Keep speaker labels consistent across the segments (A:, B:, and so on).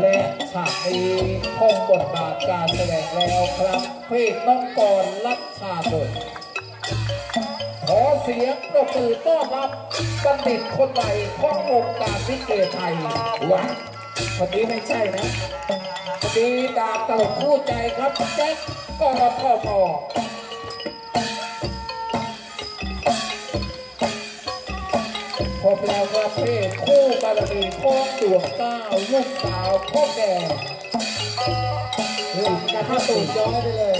A: และฉากนี้คงบทบาทการแสดงแล้วครับพลงน้องกรรัชชาดลขอเสียงปรบมือต้อนรับบัณฑิตคนใหม่ของวงการลิเกไทยว้าคนนี้ไม่ใช่นะคนนี้ดาบตลกคู่ใจครับแจ็คกรทพพ บแล้วครับเพศคู่บารมีพ่อดวงเก้าลูกสาวพ่อแก่เฮ้ยกระทะตูดย้อยไปเลย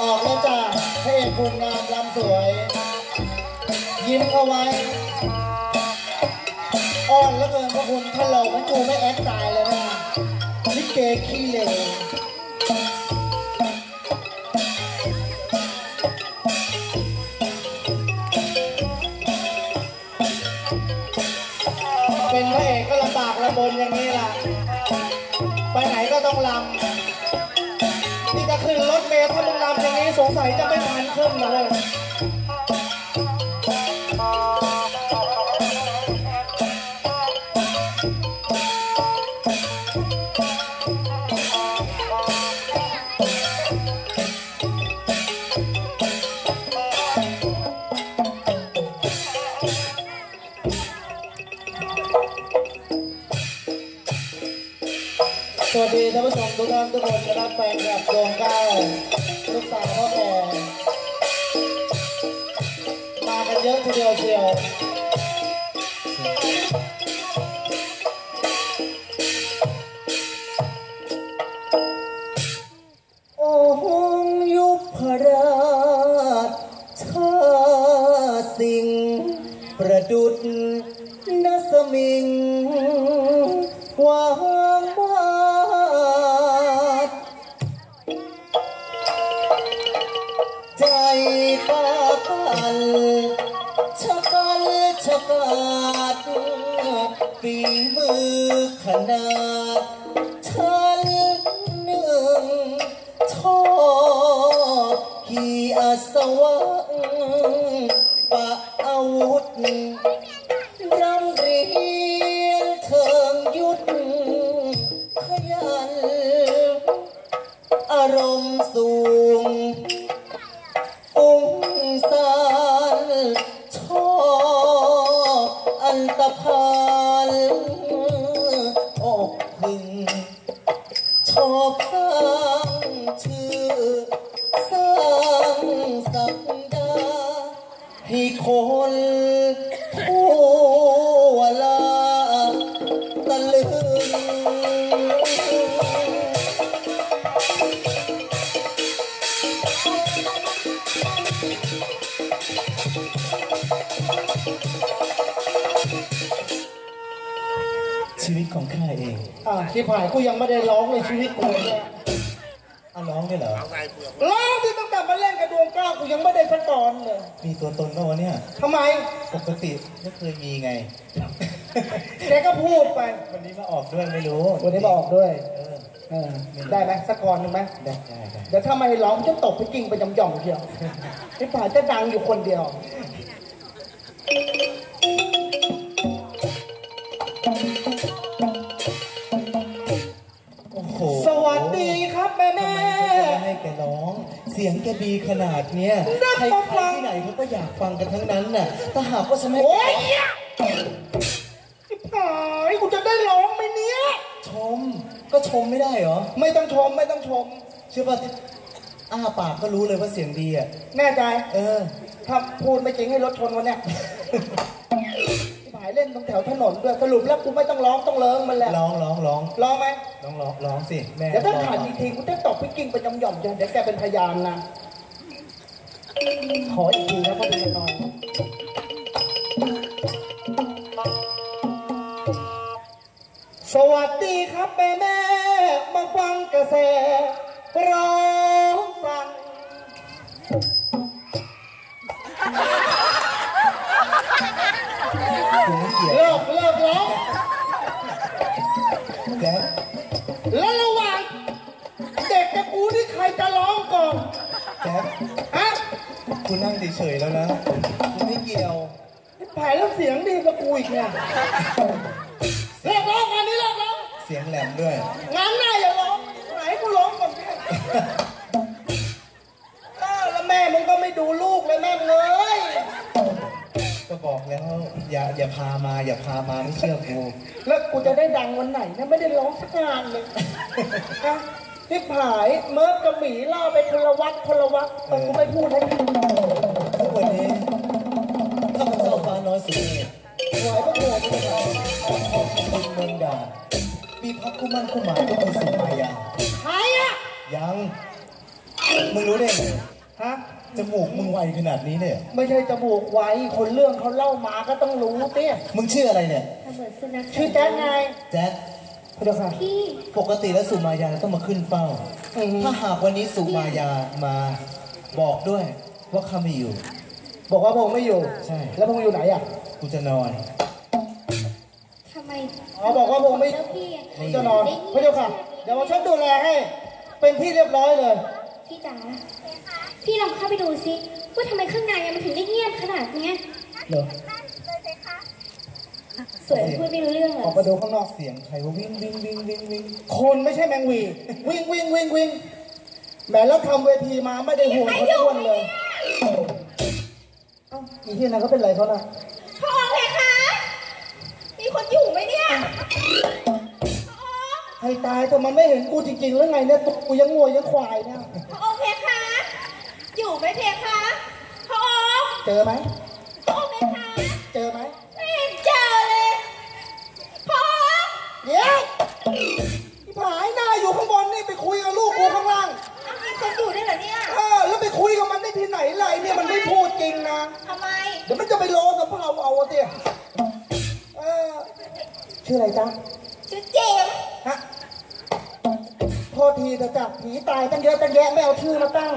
B: ออกแล้วจ้าพระเอกคุณงามลำสวย ยิ้มเอาไว้อ่อนแล้วเกินพระคุณถ้าเราไม่กูไม่แอคตายเลยนะลิเกขี้เหร่ บนอย่างนี้ล่ะ ไปไหนก็ต้องลำนี่จะขึ้นรถเมล์ถ้ามึงลำอย่างนี้สงสัยจะไม่ทันขึ้นนะเลย สวัสดีท่านผู้ชมทุกท่านทุกคนนะครับแฟนคลับดวงเก้าลูกสาวพ่อแก่มากันเยอะทีเดียวเชียวโอ้หงยุพราชชาสิงประดุดนัสมิงวางมา ขี่อาสวะปะอาวุธ ชีวิต
C: ของข้าเอง
B: อะที่ผ่านกูยังไม่ได้ร้องเลยชีวิตกูเนี่ย
C: อ้าวร้องด้วยเหรอ
B: ร้องที่ตั้งแต่มาเล่นกับดวงเก้ากูยังไม่ได้ขั้นตอนเลย
C: มีตัวตนป่าวะเนี่ย
B: ทำไม
C: ปกติไม่เคยมีไง
B: แกก็พูดไป
C: วันนี้มาออกด้วยไม่รู้
B: วันนี้บอกด้วย
C: เออ
B: เออได้ไหมสักกรหนึ่งไหม
C: ได้ได้ได้
B: เดี๋ยวถ้าไม่ร้องจะตกไปกิ้งไปยำๆเชียวที่ผ่านจะดังอยู่คนเดียว
C: โอ้โห
B: สวัสดีครับแม่แม่
C: ทำไมจะให้แกร้อง เสียงแกดีขนาดเนี้ย
B: นั่น
C: ใคร
B: มาฟัง
C: ๆที่ไหนเขาก็อยากฟังกันทั้งนั้นน่ะถ้าหากว่าฉันไม่
B: โอ้ย
C: ชมไม่ได้เหรอ
B: ไม่ต้องชมไม่ต้องชม
C: เชื่อป่ะอ้าปากก็รู้เลยว่าเสียงดีอะ
B: แน่ใจ
C: เออ
B: ถ้าพูดไม่จริงให้รถชนวันเนี้ยที่ผ่านเล่นตรงแถวถนนด้วยสรุปแล้วกูไม่ต้องร้องต้องเลิงมันแหละ
C: ร้องร้องร้อง
B: ร้องไหม
C: ร้องร้องร้องสิ แม่
B: เดี๋ยวถ้า
C: ร้อง
B: ผ่านอีกทีกูจะตกไปกิ้งไปยำๆเดี๋ยวแกเป็นพยานนะ ขออีกทีนะพ่อเป็นน้อย วัสดีครับแม่แม่ มาฟังกระแสร้องฟัง
C: กูไม่เกลียด
B: เลิกเลิกร้อง
C: แจ๊ค
B: แล้วระหว่างเด็กกับกูที่ใครจะร้องก่อน
C: แจ๊ค
B: ฮะ
C: กูนั่งเฉยๆแล้วนะกูไม่เกี่ยวผายแล้วเสียงดีกว่ากูอีกเนี่ย เสี
B: ยงแหลมด้วย
C: งานหน้าอย่าร้องไหนกูร้องก่อนเนี่ยเออแล้วแม่มึงก็ไม่ดูลูกเลยแม่มึงเลย
B: ก็บอกแล้วอย่าอย่าพามาอย่าพามาไม่เชื่อกู
C: แล้วกูจะได้ดังวันไหนเนี่ยไม่ได้ร้องสักงานเลยนะที่ผายเมิร์ฟกับหมีล่าไปคนละวัดคนละวัดแต่กูไม่พูดให้มึง
B: ทุกวันนี้ข้าพเจ้าฟ้าน้อยสุดเดช
C: หวยก็โง่ไปเลย
B: คุณเมืองดา มีพักคู่มั่นคู่หมายก็คือสุมายา
C: ใครอะ
B: ยัง มึงรู้ได้ไง
C: ฮะ
B: จมูกมึงไวขนาดนี้เนี่ย
C: ไม่ใช่จมูกไว้คนเรื่องเขาเล่ามาก็ต้องรู้เตี้ย
B: มึงชื่ออะไรเนี่ย
D: เหมือนสุนัข
C: ชื่อแจ๊คไง
B: แจ๊ค
C: พระเจ้าค่ะ
D: พี่
B: ปกติแล้วสุมายาต้องมาขึ้นเฝ้า
C: อือฮึ
B: ถ้าหากวันนี้สุมายามาบอกด้วยว่าข้าไม่อยู่
C: บอกว่าพงไม่อยู่
B: ใช่
C: แล้วพงอยู่ไหนอะ
B: กูจะนอน
D: ทำไม
C: อ๋อบอกว่าพงไม่
D: แล้วพี่
B: ไม่
C: จะนอนพระเจ้าค่ะ เดี๋ยวฉันดูแลให้ เป็นที่เรียบร้อยเลย
D: พี่จ๋าพี่ลองเข้าไปดูซิว่าทำไมข้างในอะมันถึงได้เงียบขนาดเนี้ย
C: เดี๋ยว
D: สวยพูดไม่รู้เรื่องเหร
C: อ
D: อ
C: อกมาดูข้างนอก
B: เสียงใครว่าวิ่งวิ่งวิ่งวิ่งวิ่ง
C: คนไม่ใช่แมงวีวิ่งวิ่งวิ่งวิ่งแหมแล้วทำเวทีมาไม่ได้ห่วงคนอ้วนเลยเอ้าอีที่นั่นเขาเป็นไรเขาน่ะ
D: พ่อเพคะ มีคนอยู่ไหมเนี่ย
C: ให้ตายแต่มันไม่เห็นกูจริงๆหรือไงเนี่ยตัวกูยังงัวยังควายเนี่ย
D: พระองค์เพคะ อยู่ไหมเพคะ พระองค์
C: เจอไหม ชื่ออะไรจ๊ะ
D: ชื่อเจมส์
C: ฮะโทษทีเถอะจ้ะผีตายตั้งเยอะตั้งแยะไม่เอาชื่อมาตั้ง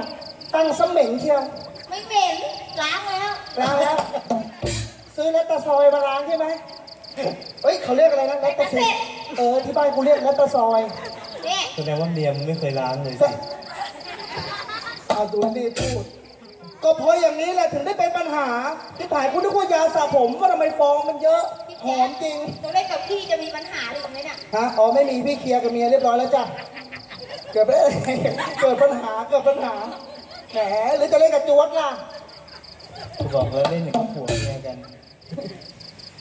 C: ตั้งสมเหม็งเชียว
D: ไม่เหม็นล้างแล้ว
C: ล้างแล้ว ซื้อนัตตาซอยมาล้างใช่ไหมเฮ้ยเขาเรียกอะไรนะนัตตาซอยเออที่บ้านกูเรียกนัตตาซอย
D: เนี่ย
B: แสดงว่าเมียมึงไม่เคยล้างเลยสิ
C: เอาดูนี่พูดก็เพราะอย่างนี้แหละถึงได้เป็นปัญหาที่ถ่ายกูนึกว่ายาสระผมว่าทำไมฟองมันเยอะ หอมจริง
D: หนูเล่นกับพี่จะมีปัญหาหรือไหมเนี่ย
C: ฮะอ๋อไม่มีพี่เคลียร์กับเมียเรียบร้อยแล้วจ้ะเกิดไปอะไรเกิดปัญหาเกิดปัญหาแหมหรือจะเล่นกับจวดล่ะ
B: กูบอกแล้วเล่นอย่างกับผัวเมียกัน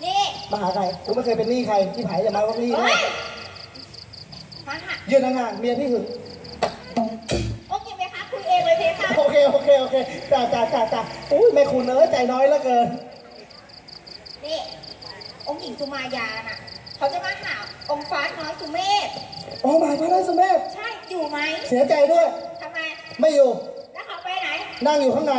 D: นี่
C: มาหาใครกูไม่เคยเป็นหนี้ใครที่ผายจะมาว่าหนี้
D: เฮ้
C: ด้วย
D: ยมาหา
C: ยืนห่างๆเมียพี่หึง
D: โอเคไหมคะคุยเองเลยเพคะ
C: โอเคโอเคโอเคจ้าจ้าจ้าจ้าอุ้ยแม่คุณเอ้ยใจน้อยเหลือเกิน
D: นี่ องค์หญิงสุมายาน่ะเขาจะมาหาองค์ฟ้าน้อยสุเมธ
C: โอ้หมายพระราชสุเมธ
D: ใช่อยู่ไหม
C: เสียใจด้วย
D: ทำไม
C: ไม่อยู่
D: แล้วเขาไปไหน
C: นั่งอยู่ข้างใน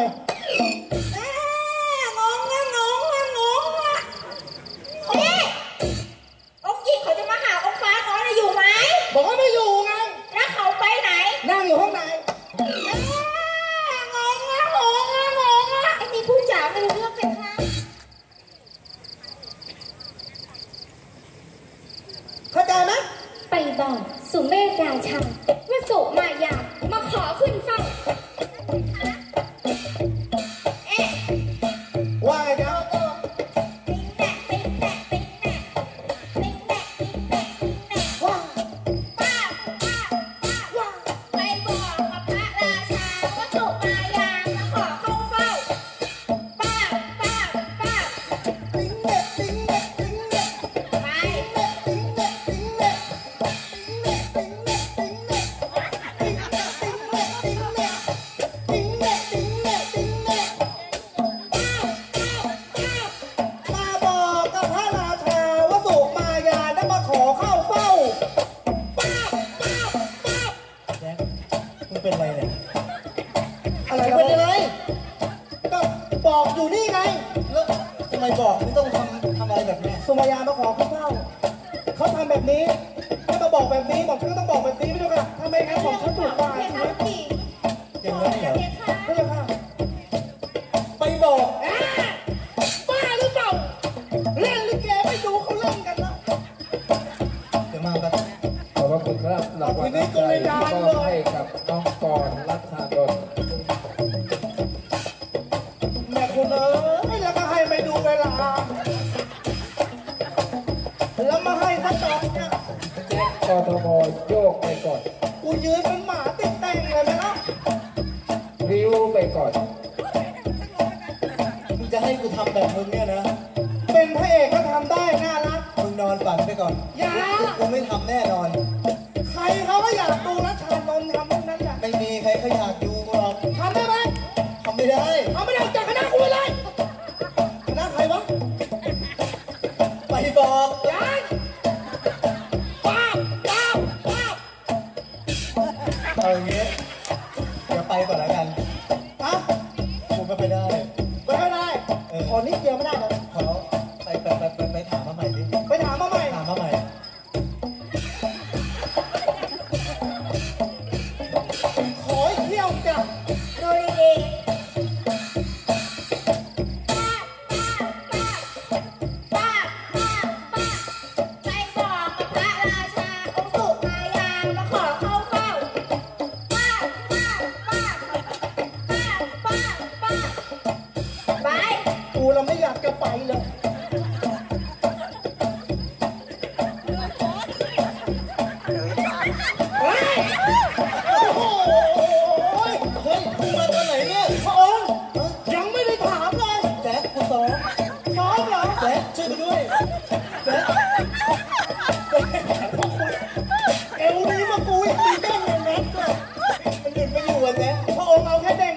D: 大家
C: 都好 ก
B: ทม
A: โยกไปก่อน
C: กูยืนเป็นหมาติดแต่งเลยไหมล่ะ
A: ริ้วไปก่อน
B: มึงจะให้กูทำแบบมึงเนี่ยนะ
C: เป็นพระเอกก็ทำได้ น่ารัก
B: มึงนอนฝันไปก่อน
C: อย่า
B: กูไม่ทำแน่นอน
C: ใครเขาก็อยากดูรัชชานน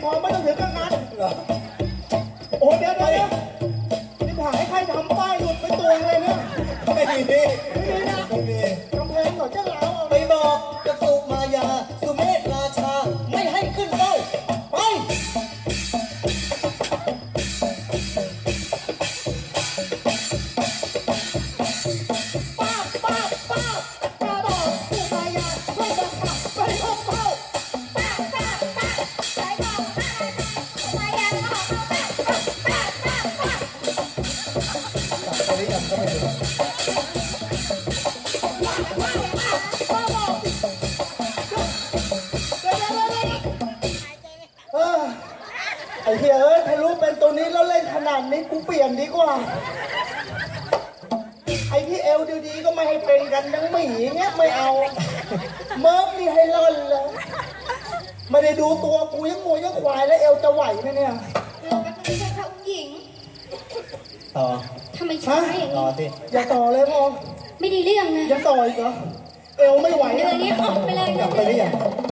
B: ค์เอาแค่แด
C: งพอไม่ต้องถึงกับงัด
B: เห
C: เหี้ยเอ้ยถ้ารู้เป็นตัวนี้แล้วเล่นขนาดนี้กูเปลี่ยนดีกว่า ไอ้ที่เอวดีๆก็ไม่ให้เป็นกันยังหมีเงี้ยไม่เอาเมิร์ฟนี่ให้ล่อนเลยไม่ได้ดูตัวกูยังงูยังควายแล้วเอวจะไหวไหมเนี่ย
D: เราก็ไม่ใช่พระองค์หญิง
B: ต่อ
D: ทำไมช้าอย่าง
B: ต่อ
D: นี้
B: สิ
C: อย่าต่อเลยพ่อ
D: ไม่ดีเรื่องนะ
C: ยังต่ออีกเหรอเอวไม่ไหว
D: เดือนนี้ออกไปเลย
B: กลับไปหรือยัง